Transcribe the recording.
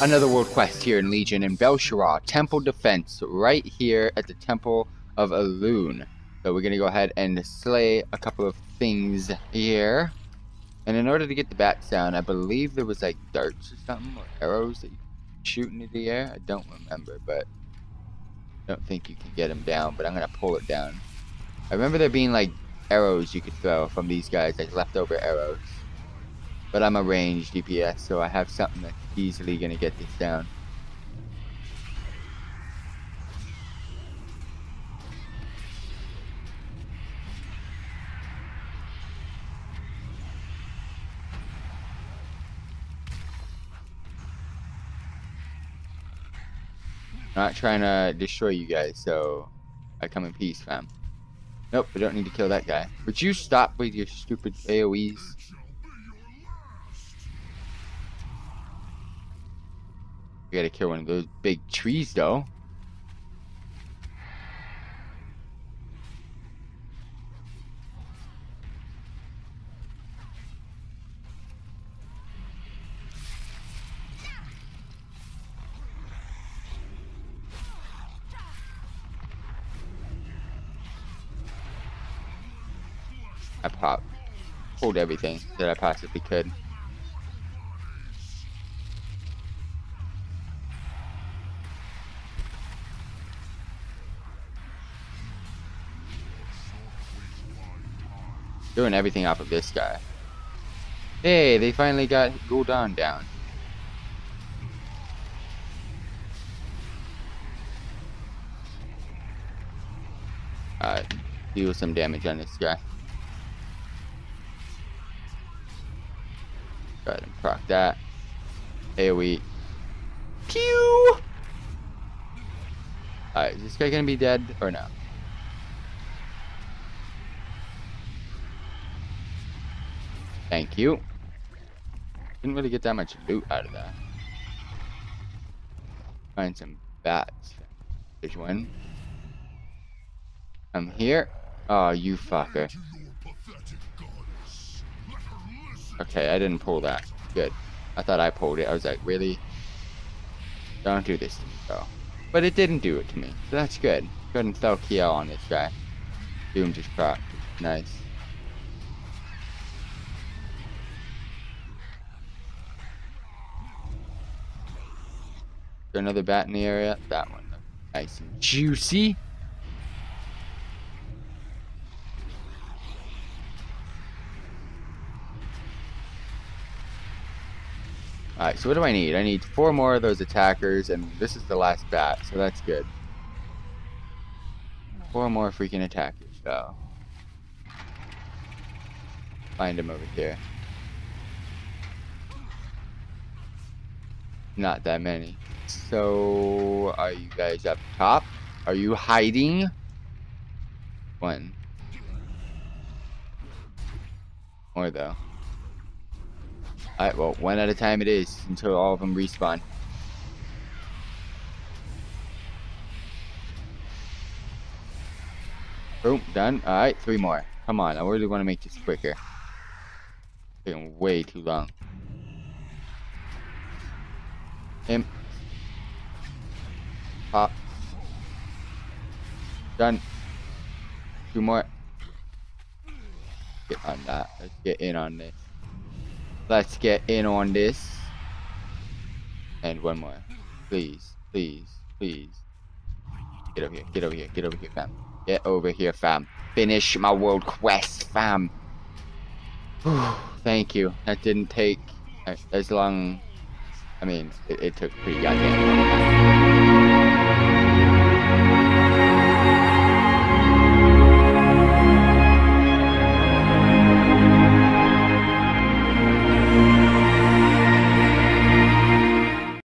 another world quest here in Legion in Val'sharah, Temple Defense, right here at the Temple of Elune. So we're gonna go ahead and slay a couple of things here. And in order to get the bat sound, I believe there was like darts or something, or arrows that you shoot into the air. I don't remember, but I don't think you can get them down, but I'm gonna pull it down. I remember there being like arrows you could throw from these guys, like leftover arrows. But I'm a ranged DPS, so I have something that's easily gonna get this down. Not trying to destroy you guys, so I come in peace, fam. Nope, I don't need to kill that guy. Would you stop with your stupid AoEs? We gotta kill one of those big trees, though. I pop pulled everything that I possibly could. Doing everything off of this guy. Hey, they finally got Gul'dan down. Uh, deal some damage on this guy. Go ahead and proc that. AoE. Pew! Alright, is this guy gonna be dead or no? Thank you. Didn't really get that much loot out of that. Find some bats. There's one. I'm here. Oh, you fucker. Okay, I didn't pull that. Good. I thought I pulled it. I was like, really? Don't do this to me, bro. But it didn't do it to me. So that's good. Go ahead and throw Kiel on this guy. Doom just proc. Nice. There another bat in the area? That one. Nice and juicy. Alright, so what do I need? I need four more of those attackers, and this is the last bat, so that's good. Four more freaking attackers, so. Find him over here. Not that many. So, are you guys up top? Are you hiding? One. More though. Alright, well, one at a time it is until all of them respawn. Boom, done. Alright, three more. Come on, I really want to make this quicker. Taking way too long. Him. Pop. Done. Two more. Get on that. Let's get in on this. Let's get in on this. And one more. Please, please, please. Get over here, get over here, get over here, fam. Get over here, fam. Finish my world quest, fam. Whew, thank you. That didn't take as long. I mean, it, it took pretty goddamn long.